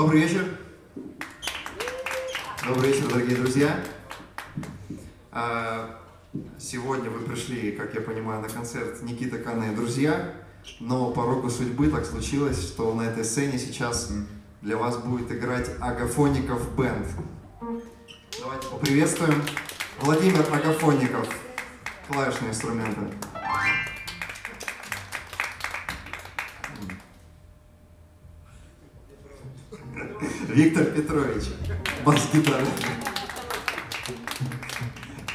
Добрый вечер. Добрый вечер, дорогие друзья. А, сегодня вы пришли, как я понимаю, на концерт Никита Кана и друзья, но по року судьбы так случилось, что на этой сцене сейчас для вас будет играть Агафоников Бенд. Давайте поприветствуем Владимир Агафонников, клавишные инструменты. Виктор Петрович, бас-гитара.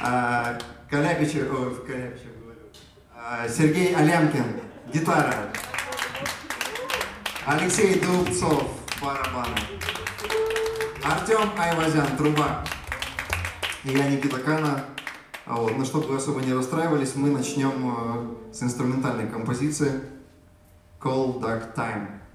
А, Калябичев, о, Калябичев говорю. А, Сергей Алямкин, гитара. Алексей Дубцов, барабаны. Артем Айвазян, труба. И я Никита Кана. А Вот. Но чтобы вы особо не расстраивались, мы начнем э, с инструментальной композиции Cold Dark Time.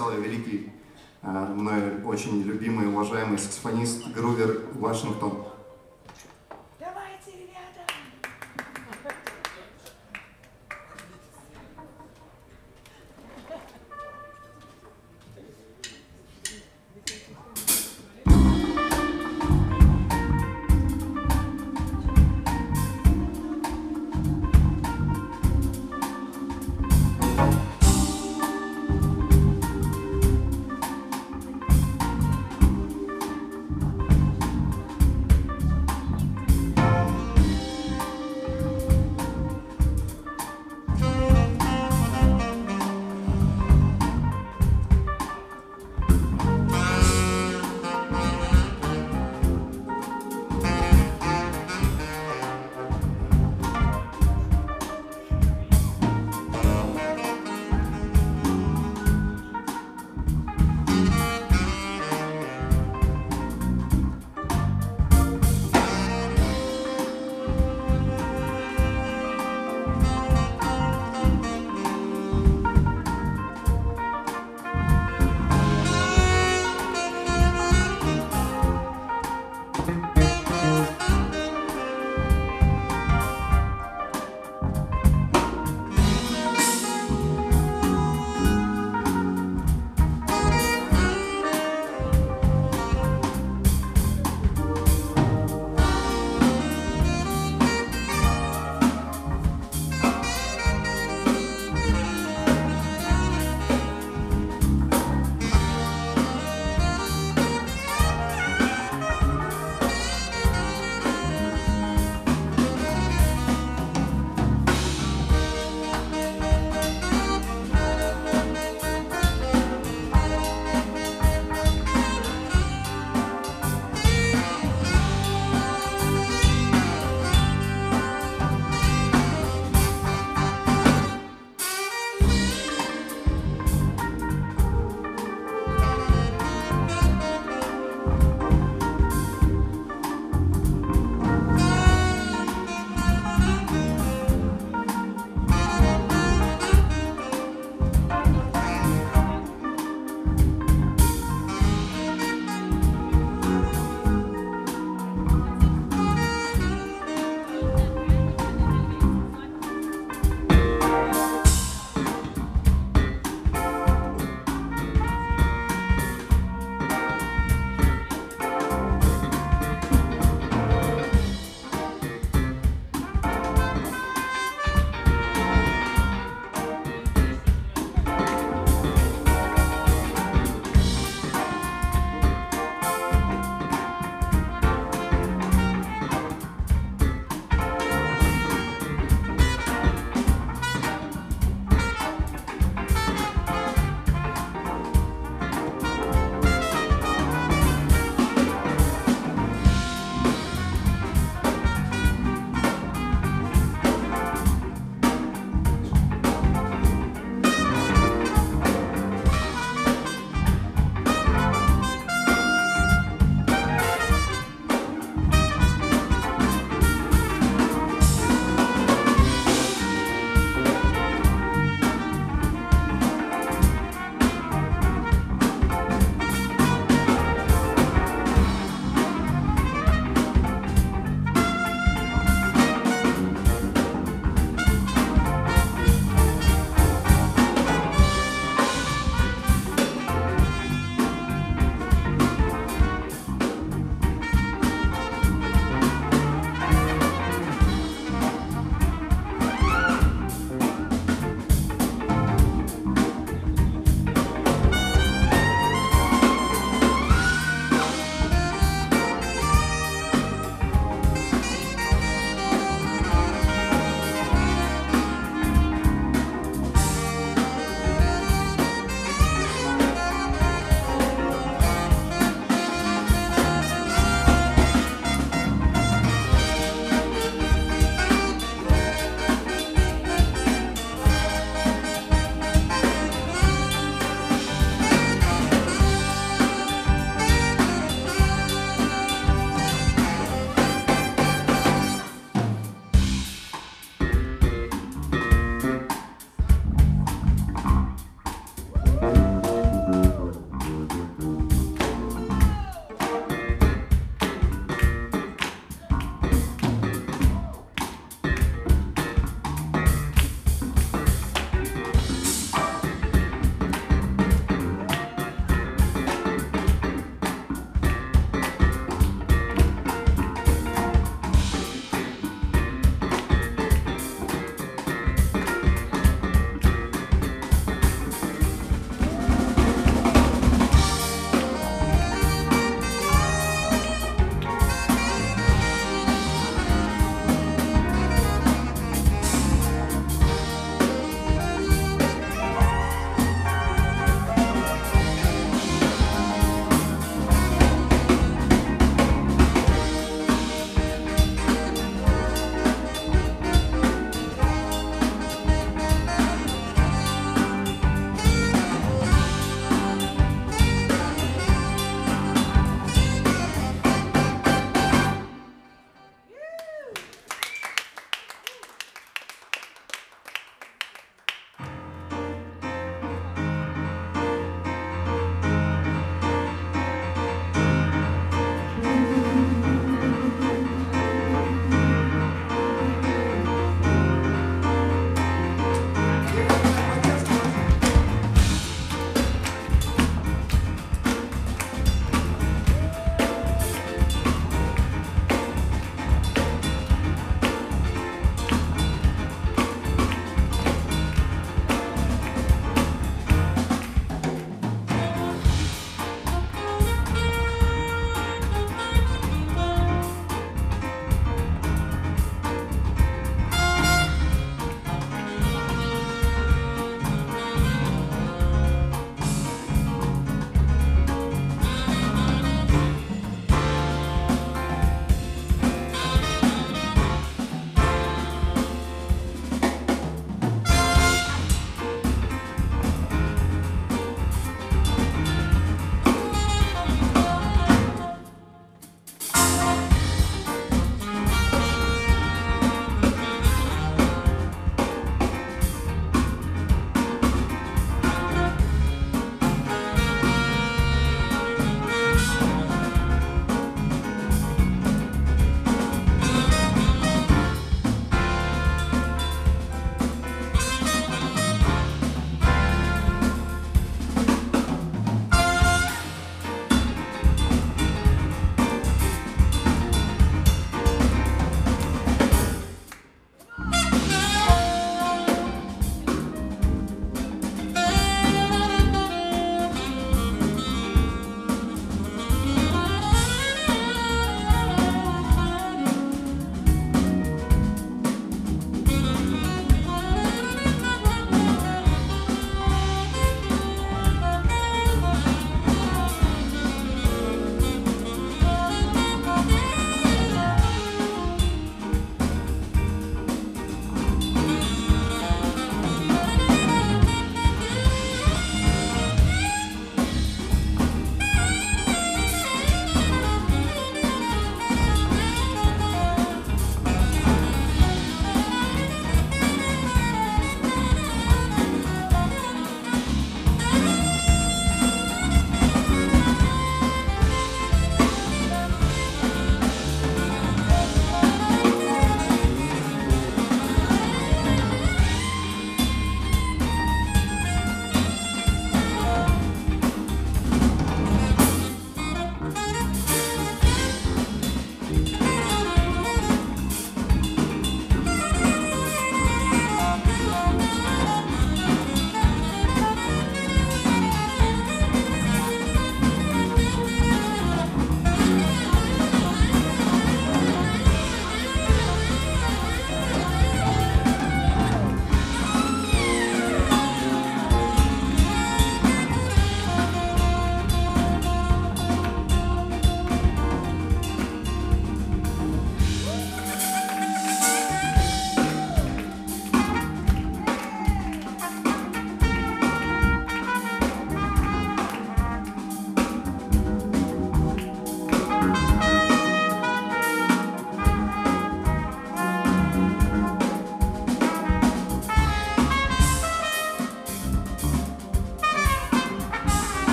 Написал ее великий, а, мной очень любимый, уважаемый саксофонист Грувер Вашингтон.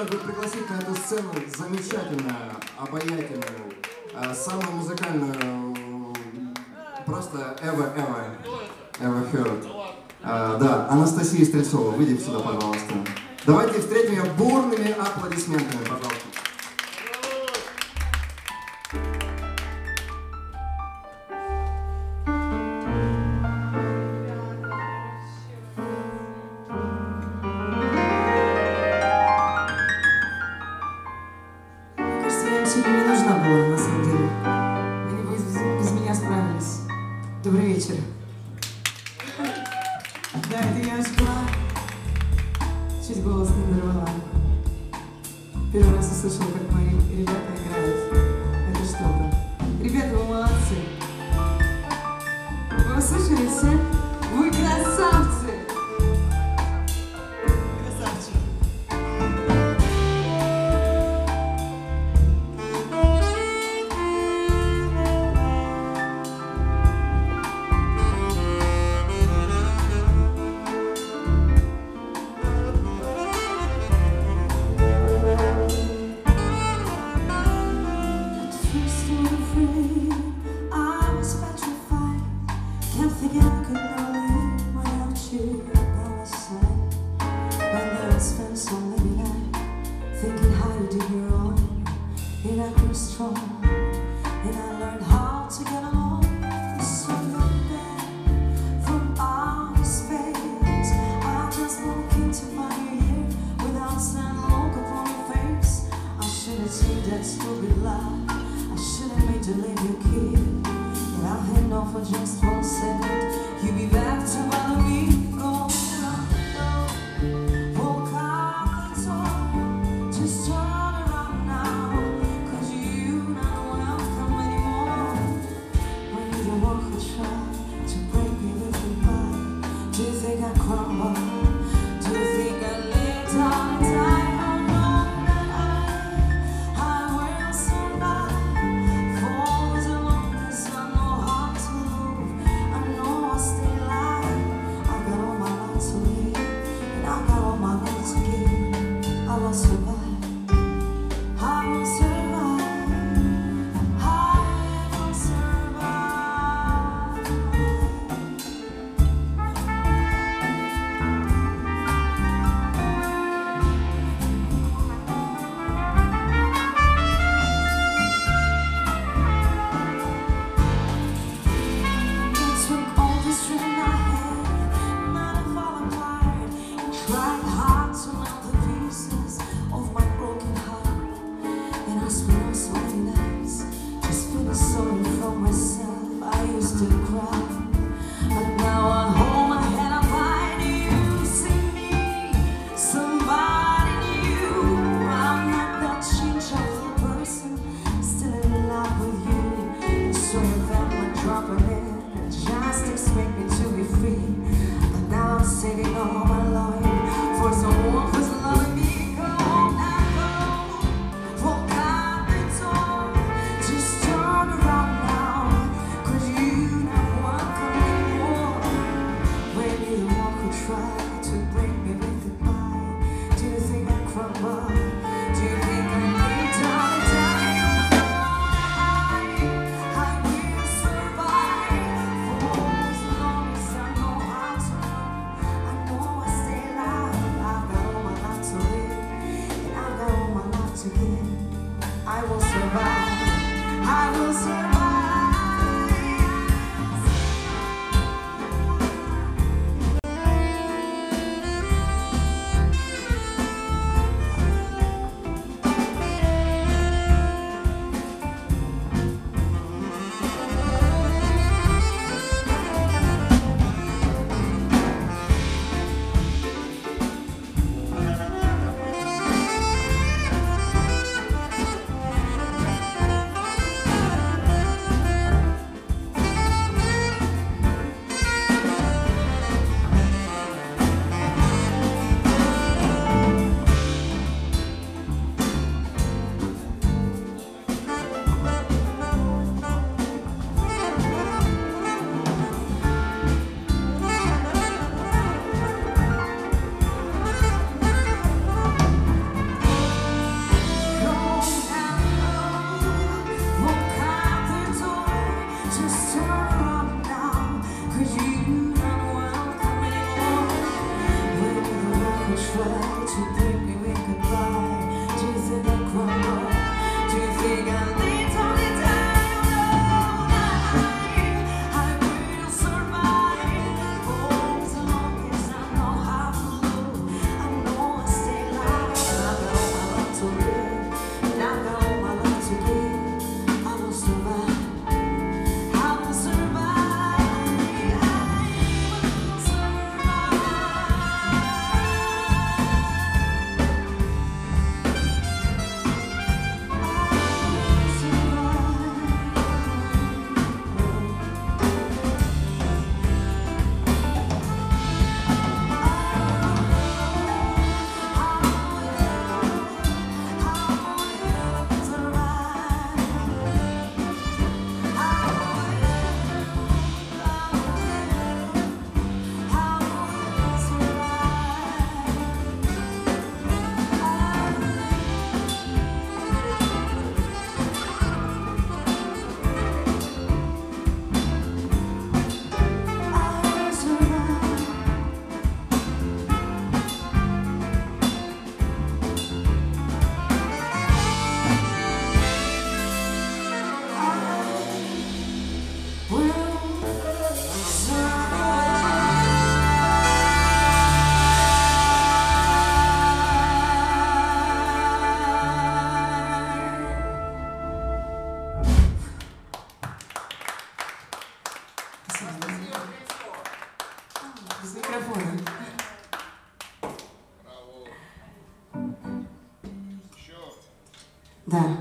хотелось бы пригласить на эту сцену замечательную, обаятельную, э, самую музыкальную, просто Эва Эва, Эва Ферд. Да, Анастасия Стрельцова, выйди сюда, пожалуйста. Давайте встретим ее бурными аплодисментами, пожалуйста. Да.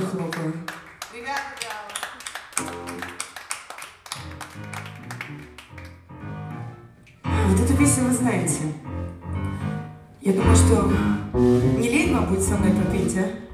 Похлопаємо. А, вот эту песню вы знаете. Я думаю, что не лень вам будет со мной попить, а?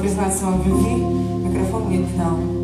Признаться вам в любви, микрофон мне не дал.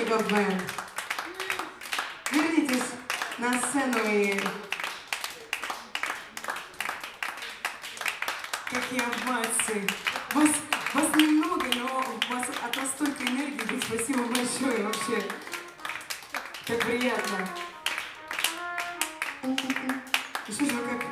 Спасибо, Бен. Вернитесь на сцену и... Какие овации. Вас, вас немного, но у вас от вас столько энергии. Да, спасибо большое вообще. Как приятно. Ну что же вы как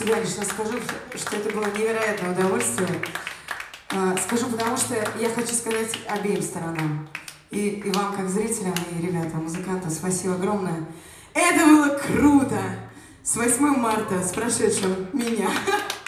себя лично скажу, что это было невероятное удовольствие. А, Скажу, потому что я хочу сказать обеим сторонам. И, и вам, как зрителям, и ребятам, музыкантам, спасибо огромное. Это было круто! С 8 марта, с прошедшим меня.